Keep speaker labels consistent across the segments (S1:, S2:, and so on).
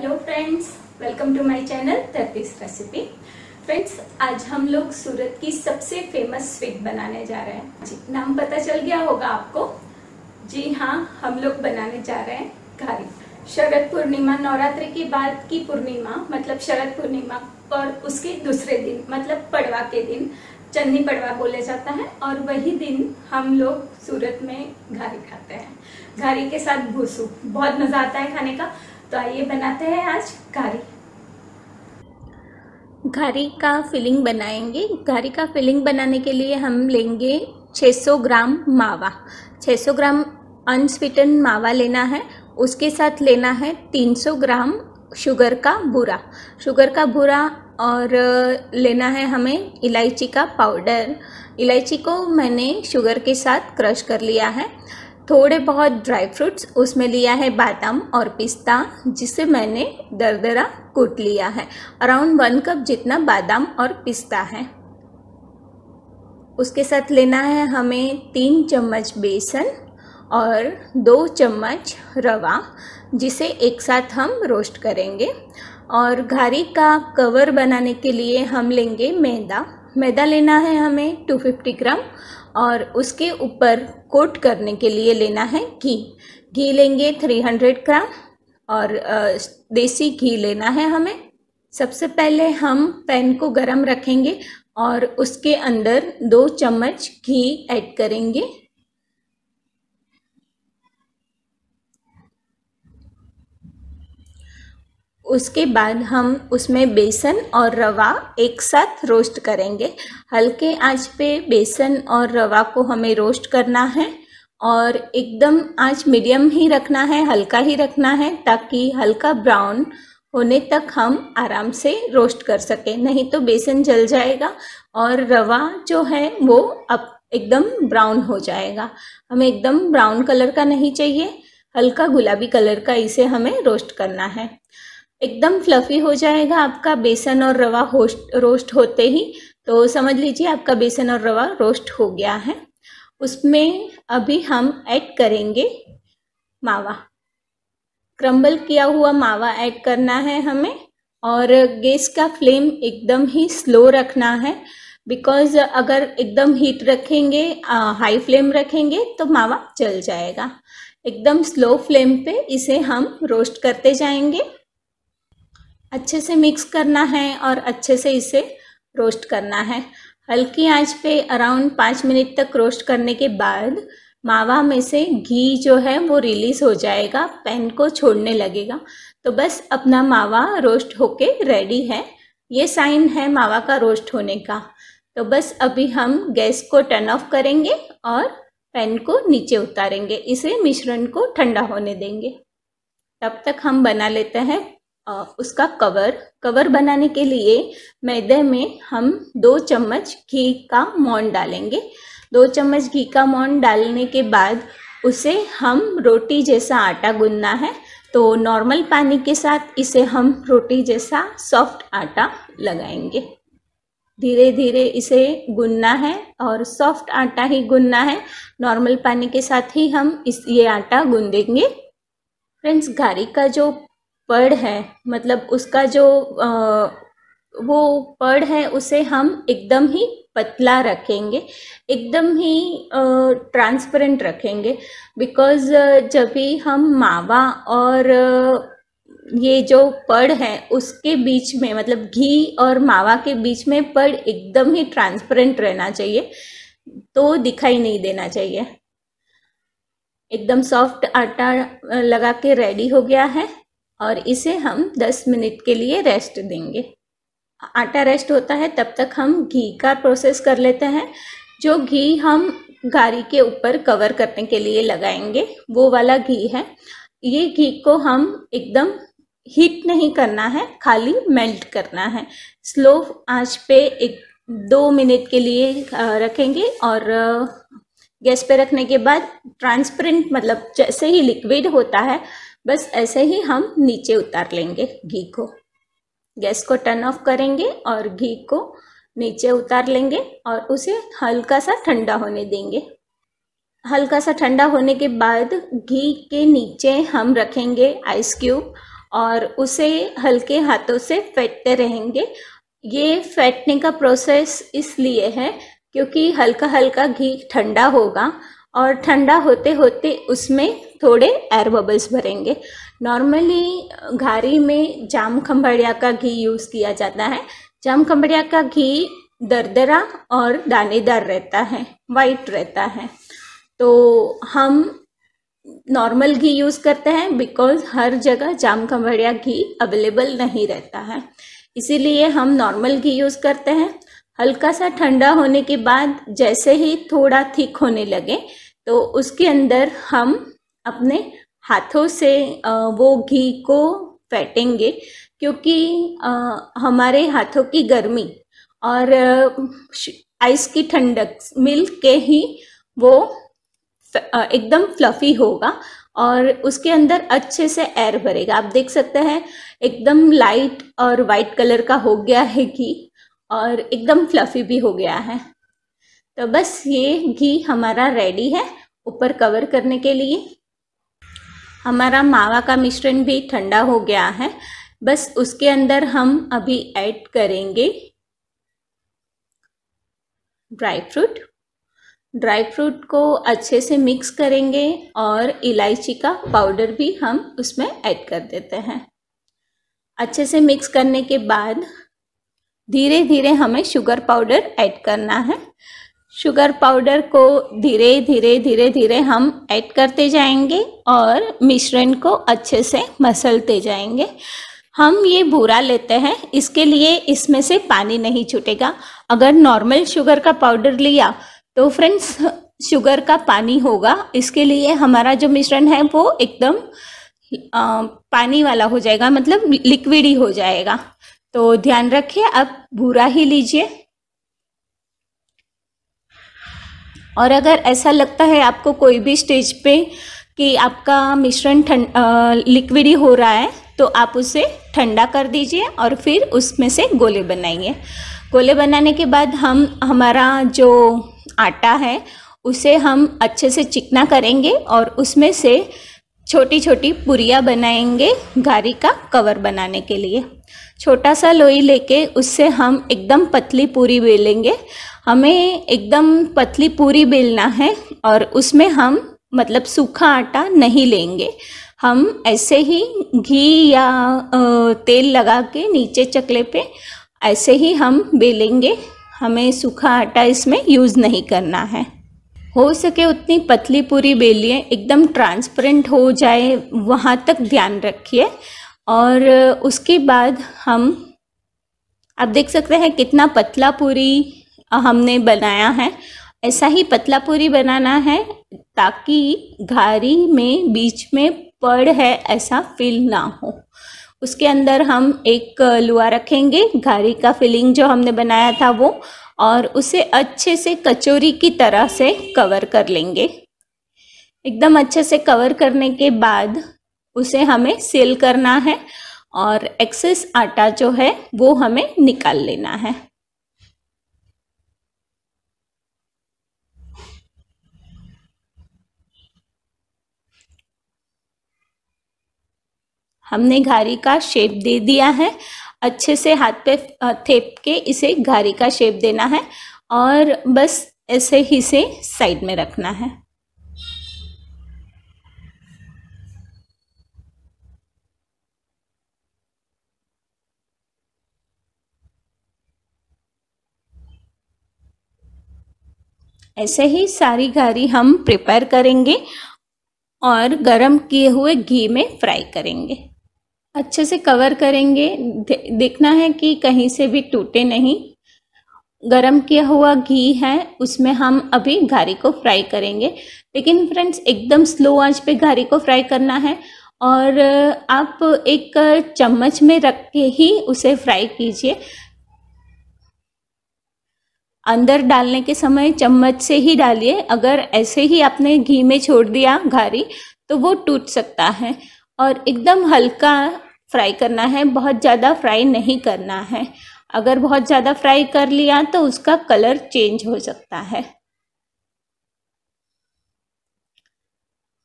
S1: Hello friends welcome to my channel तर्तीस recipe friends आज हम लोग सूरत की सबसे फ़ेमस स्वीट बनाने जा रहे हैं। जी, नाम पता चल गया होगा आपको। जी हाँ हम लोग बनाने जा रहे हैं घारी शरद पूर्णिमा, नवरात्रि के बाद की पूर्णिमा मतलब शरद पूर्णिमा और उसके दूसरे दिन मतलब पड़वा के दिन, चन्नी पड़वा बोले जाता है और वही दिन हम लोग सूरत में घारी खाते हैं। घारी के साथ भूसू, बहुत मज़ा आता है खाने का। तो आइए बनाते हैं आज घारी घारी का फिलिंग बनाएँगे। घारी का फिलिंग बनाने के लिए हम लेंगे 600 ग्राम मावा। 600 ग्राम अनस्वीटन मावा लेना है। उसके साथ लेना है 300 ग्राम शुगर का भूरा शुगर का भूरा और लेना है हमें इलायची का पाउडर इलायची को मैंने शुगर के साथ क्रश कर लिया है। थोड़े बहुत ड्राई फ्रूट्स उसमें लिया है बादाम और पिस्ता, जिसे मैंने दरदरा कूट लिया है। अराउंड वन कप जितना बादाम और पिस्ता है। उसके साथ लेना है हमें तीन चम्मच बेसन और दो चम्मच रवा, जिसे एक साथ हम रोस्ट करेंगे। और घारी का कवर बनाने के लिए हम लेंगे मैदा। मैदा लेना है हमें 250 ग्राम और उसके ऊपर कोट करने के लिए लेना है घी। घी लेंगे 300 ग्राम और देसी घी लेना है हमें। सबसे पहले हम पैन को गरम रखेंगे और उसके अंदर दो चम्मच घी ऐड करेंगे। उसके बाद हम उसमें बेसन और रवा एक साथ रोस्ट करेंगे। हल्के आँच पे बेसन और रवा को हमें रोस्ट करना है और एकदम आँच मीडियम ही रखना है, हल्का ही रखना है ताकि हल्का ब्राउन होने तक हम आराम से रोस्ट कर सकें। नहीं तो बेसन जल जाएगा और रवा जो है वो अब एकदम ब्राउन हो जाएगा। हमें एकदम ब्राउन कलर का नहीं चाहिए, हल्का गुलाबी कलर का इसे हमें रोस्ट करना है। एकदम फ्लफ़ी हो जाएगा आपका बेसन और रवा होस्ट रोस्ट होते ही। तो समझ लीजिए आपका बेसन और रवा रोस्ट हो गया है। उसमें अभी हम ऐड करेंगे मावा। क्रम्बल किया हुआ मावा ऐड करना है हमें और गैस का फ्लेम एकदम ही स्लो रखना है। बिकॉज़ अगर एकदम हीट रखेंगे हाई फ्लेम रखेंगे तो मावा जल जाएगा। एकदम स्लो फ्लेम पे इसे हम रोस्ट करते जाएँगे। अच्छे से मिक्स करना है और अच्छे से इसे रोस्ट करना है। हल्की आँच पे अराउंड पाँच मिनट तक रोस्ट करने के बाद मावा में से घी जो है वो रिलीज़ हो जाएगा पैन को छोड़ने लगेगा। तो बस अपना मावा रोस्ट होके रेडी है। ये साइन है मावा का रोस्ट होने का। तो बस अभी हम गैस को टर्न ऑफ़ करेंगे और पैन को नीचे उतारेंगे। इसे मिश्रण को ठंडा होने देंगे। तब तक हम बना लेते हैं उसका कवर कवर बनाने के लिए मैदे में हम दो चम्मच घी का मौन डालेंगे। दो चम्मच घी का मौन डालने के बाद उसे हम रोटी जैसा आटा गूंदना है तो नॉर्मल पानी के साथ इसे हम रोटी जैसा सॉफ्ट आटा लगाएँगे। धीरे धीरे इसे गूंदना है और सॉफ्ट आटा ही गूंदना है। नॉर्मल पानी के साथ ही हम इस, ये आटा गूंदेंगे फ्रेंड्स घारी का जो पड़ है मतलब उसका जो आ, वो पड़ है उसे हम एकदम ही पतला रखेंगे एकदम ही ट्रांसपेरेंट रखेंगे बिकॉज़ जब भी हम मावा और ये जो पड़ है उसके बीच में मतलब घी और मावा के बीच में पड़ एकदम ही ट्रांसपेरेंट रहना चाहिए तो दिखाई नहीं देना चाहिए। एकदम सॉफ्ट आटा लगा के रेडी हो गया है। और इसे हम 10 मिनट के लिए रेस्ट देंगे। आटा रेस्ट होता है, तब तक हम घी का प्रोसेस कर लेते हैं। जो घी हम गारी के ऊपर कवर करने के लिए लगाएँगे, वो वाला घी है। ये घी को हम एकदम हीट नहीं करना है, खाली मेल्ट करना है। स्लो आँच पे एक, दो मिनट के लिए रखेंगे और गैस पे रखने के बाद ट्रांसपेरेंट मतलब जैसे ही लिक्विड होता है बस ऐसे ही हम नीचे उतार लेंगे घी को। गैस को टर्न ऑफ़ करेंगे और घी को नीचे उतार लेंगे और उसे हल्का सा ठंडा होने देंगे। हल्का सा ठंडा होने के बाद घी के नीचे हम रखेंगे आइस क्यूब और उसे हल्के हाथों से फेंटते रहेंगे। ये फेंटने का प्रोसेस इसलिए है क्योंकि हल्का हल्का घी ठंडा होगा और ठंडा होते होते उसमें थोड़े एयर बबल्स भरेंगे। नॉर्मली घारी में जाम खम्भड़िया का घी यूज़ किया जाता है। जाम खम्भड़िया का घी दरदरा और दानेदार रहता है वाइट रहता है। तो हम नॉर्मल घी यूज़ करते हैं बिकॉज़ हर जगह जाम खम्भड़िया घी अवेलेबल नहीं रहता है। इसीलिए हम नॉर्मल घी यूज़ करते हैं। हल्का सा ठंडा होने के बाद जैसे ही थोड़ा थिक होने लगे तो उसके अंदर हम अपने हाथों से वो घी को फेंटेंगे क्योंकि हमारे हाथों की गर्मी और आइस की ठंडक मिल के ही वो एकदम फ्लफी होगा और उसके अंदर अच्छे से एयर भरेगा। आप देख सकते हैं, एकदम लाइट और वाइट कलर का हो गया है घी। और एकदम फ्लफी भी हो गया है। तो बस ये घी हमारा रेडी है ऊपर कवर करने के लिए। हमारा मावा का मिश्रण भी ठंडा हो गया है। बस उसके अंदर हम अभी ऐड करेंगे ड्राई फ्रूट ड्राई फ्रूट को अच्छे से मिक्स करेंगे और इलायची का पाउडर भी हम उसमें ऐड कर देते हैं। अच्छे से मिक्स करने के बाद धीरे धीरे हमें शुगर पाउडर ऐड करना है। शुगर पाउडर को धीरे धीरे धीरे धीरे हम ऐड करते जाएँगे और मिश्रण को अच्छे से मसलते जाएँगे। हम ये भूरा लेते हैं, इसके लिए इसमें से पानी नहीं छूटेगा। अगर नॉर्मल शुगर का पाउडर लिया तो फ्रेंड्स शुगर का पानी होगा। इसके लिए हमारा जो मिश्रण है, वो एकदम पानी वाला हो जाएगा मतलब लिक्विड ही हो जाएगा। तो ध्यान रखिए आप भूरा ही लीजिए। और अगर ऐसा लगता है आपको कोई भी स्टेज पे कि आपका मिश्रण ठंड लिक्विड ही हो रहा है तो आप उसे ठंडा कर दीजिए और फिर उसमें से गोले बनाइए। गोले बनाने के बाद हम, हमारा जो आटा है, उसे हम अच्छे से चिकना करेंगे और उसमें से छोटी छोटी पुरिया बनाएँगे गारी का कवर बनाने के लिए। छोटा सा लोई लेके उससे हम एकदम पतली पूरी बेलेंगे। हमें एकदम पतली पूरी बेलना है और उसमें हम मतलब सूखा आटा नहीं लेंगे। हम ऐसे ही घी या तेल लगा के नीचे चकले पे ऐसे ही हम बेलेंगे। हमें सूखा आटा इसमें यूज़ नहीं करना है। हो सके उतनी पतली पूरी बेलिए एकदम ट्रांसपेरेंट हो जाए, वहाँ तक ध्यान रखिए। और उसके बाद हम, आप देख सकते हैं कितना पतला पूरी हमने बनाया है। ऐसा ही पतला पूरी बनाना है ताकि घारी में, बीच में पड़ है ऐसा फील ना हो। उसके अंदर हम एक लुआ रखेंगे। घारी का फिलिंग जो हमने बनाया था वो। और उसे अच्छे से कचौरी की तरह से कवर कर लेंगे। एकदम अच्छे से कवर करने के बाद उसे हमें सेल करना है और एक्सेस आटा जो है वो हमें निकाल लेना है। हमने घारी का शेप दे दिया है अच्छे से हाथ पे थेप के इसे घारी का शेप देना है और बस ऐसे ही से साइड में रखना है। ऐसे ही सारी घारी हम प्रिपेयर करेंगे और गरम किए हुए घी में फ्राई करेंगे। अच्छे से कवर करेंगे। दे, देखना है कि कहीं से भी टूटे नहीं। गरम किया हुआ घी है उसमें हम अभी घारी को फ्राई करेंगे। लेकिन फ्रेंड्स एकदम स्लो आँच पे घारी को फ्राई करना है। और आप एक चम्मच में रख के ही उसे फ्राई कीजिए। अंदर डालने के समय चम्मच से ही डालिए। अगर ऐसे ही आपने घी में छोड़ दिया घारी तो वो टूट सकता है। और एकदम हल्का फ्राई करना है, बहुत ज़्यादा फ्राई नहीं करना है। अगर बहुत ज़्यादा फ्राई कर लिया तो उसका कलर चेंज हो सकता है।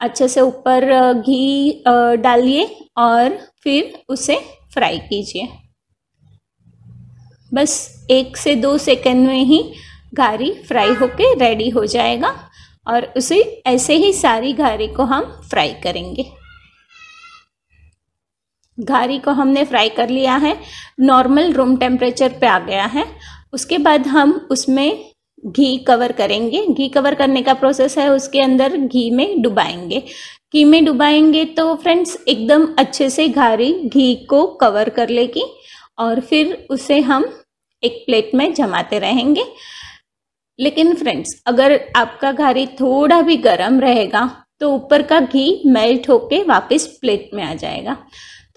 S1: अच्छे से ऊपर घी डालिए और फिर उसे फ्राई कीजिए। बस एक से दो सेकंड में ही घारी फ्राई होके रेडी हो जाएगा और उसे ऐसे ही सारी घारी को हम फ्राई करेंगे। घारी को हमने फ्राई कर लिया है। नॉर्मल रूम टेम्परेचर पे आ गया है। उसके बाद हम उसमें घी कवर करेंगे। घी कवर करने का प्रोसेस है, उसके अंदर घी में डुबाएँगे। घी में डुबाएँगे तो फ्रेंड्स एकदम अच्छे से घारी घी को कवर कर लेगी और फिर उसे हम एक प्लेट में जमाते रहेंगे। लेकिन फ्रेंड्स अगर आपका घारी थोड़ा भी गर्म रहेगा तो ऊपर का घी मेल्ट होके वापस प्लेट में आ जाएगा।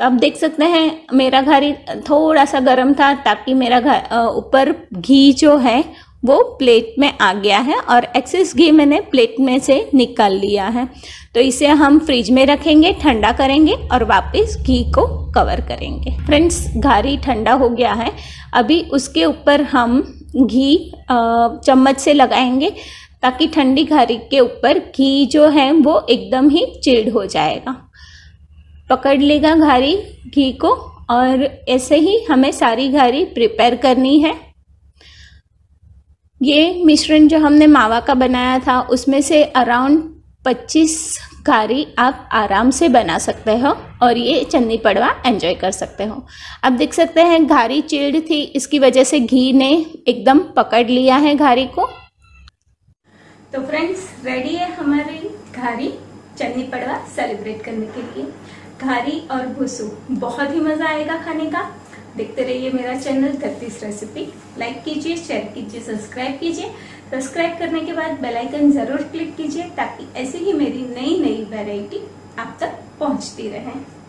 S1: आप देख सकते हैं, मेरा घारी थोड़ा सा गर्म था ताकि मेरा घर ऊपर घी जो है, वो प्लेट में आ गया है और एक्सेस घी मैंने प्लेट में से निकाल लिया है। तो इसे हम फ्रिज में रखेंगे, ठंडा करेंगे और वापस घी को कवर करेंगे। फ्रेंड्स घारी ठंडा हो गया है। अभी उसके ऊपर हम घी चम्मच से लगाएँगे ताकि ठंडी घारी के ऊपर घी जो है, वो एकदम ही चिल्ड हो जाएगा। पकड़ लेगा घारी घी को और ऐसे ही हमें सारी घारी प्रिपेयर करनी है। ये मिश्रण जो हमने मावा का बनाया था, उसमें से अराउंड 25 घारी आप आराम से बना सकते हो और ये चन्नी पड़वा एंजॉय कर सकते हो। अब देख सकते हैं घारी चिल्ड थी, इसकी वजह से घी ने एकदम पकड़ लिया है घारी को। तो फ्रेंड्स रेडी है हमारी घारी चन्नी पड़वा सेलिब्रेट करने के लिए। घारी और भूसू। बहुत ही मज़ा आएगा खाने का। देखते रहिए मेरा चैनल धरतीस रेसिपी लाइक कीजिए शेयर कीजिए सब्सक्राइब कीजिए। सब्सक्राइब करने के बाद बेल आइकन ज़रूर क्लिक कीजिए ताकि ऐसी ही मेरी नई नई वैरायटी आप तक पहुँचती रहे।